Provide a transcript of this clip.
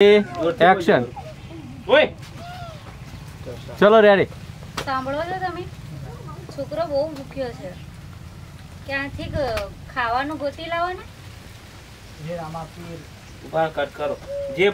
Action ઓય. ચલો ready સાંભળો છો તમે? છોકરો બહુ ભૂખ્યો છે. ક્યાંથી ખાવાનું ગોતી લાવો ને ઊભા કટ કરો. જે